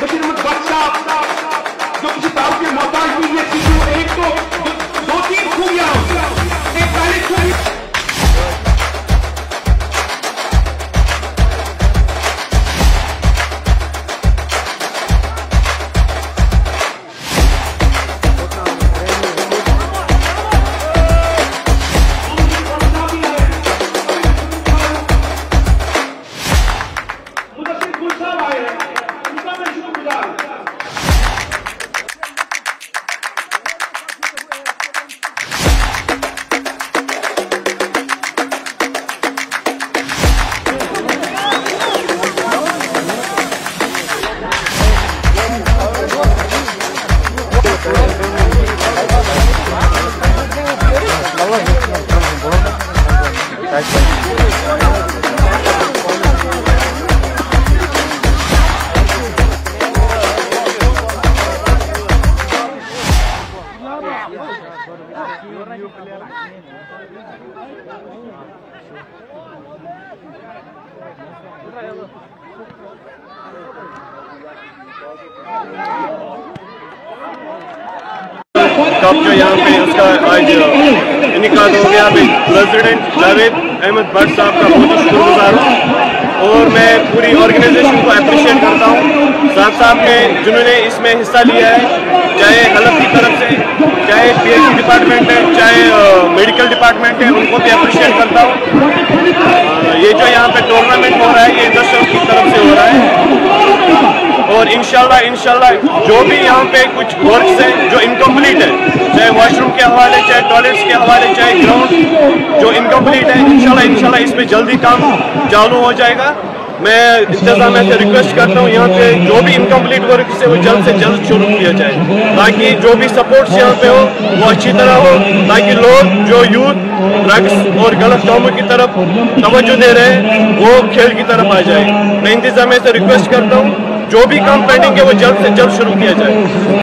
لیکن احمد بچہ جو کسی طرح کے محتاج بھی ہے کسی کو ایک تو کپ جو یہاں پہ اس کا آج انعقاد ہو گیا پریزیڈنٹ جاوید احمد بٹ صاحب کا بہت شکر گزار ہوں اور میں پوری آرگنائزیشن کو اپریشیٹ کرتا ہوں۔ صاحب صاحب نے جنہوں نے اس میں حصہ لیا ہے، چاہے حلف کی طرف سے، چاہے پی ایچ سی ڈپارٹمنٹ ہے، چاہے میڈیکل ڈپارٹمنٹ ہے، ان کو بھی اپریشیٹ کرتا ہوں۔ یہ جو یہاں پہ ٹورنامنٹ ہو رہا ہے، یہ دس کی طرف سے ہو رہا ہے۔ اور انشاءاللہ انشاءاللہ، جو بھی یہاں پہ کچھ ورکس ہیں، جو انکمپلیٹ ہے چاہے واش روم کے حوالے، چاہے ٹوائلٹس کے حوالے، چاہے گراؤنڈ جو انکمپلیٹ ہے انشاءاللہ انشاءاللہ اس پہ جلدی کام چالو ہو جائے گا۔ میں انتظامیہ سے ریکویسٹ کرتا ہوں یہاں پہ جو بھی انکمپلیٹ ورک سے وہ جلد سے جلد شروع کیا جائے، تاکہ جو بھی سپورٹس یہاں پہ ہو وہ اچھی طرح ہو تاکہ لوگ جو یوتھ ڈرگس اور غلط کاموں کی طرف توجہ دے رہے ہیں، وہ کھیل کی طرف آ جائے۔ میں انتظامیہ سے ریکویسٹ کرتا ہوں جو بھی کام پینڈنگ ہے وہ جلد سے جلد شروع کیا جائے۔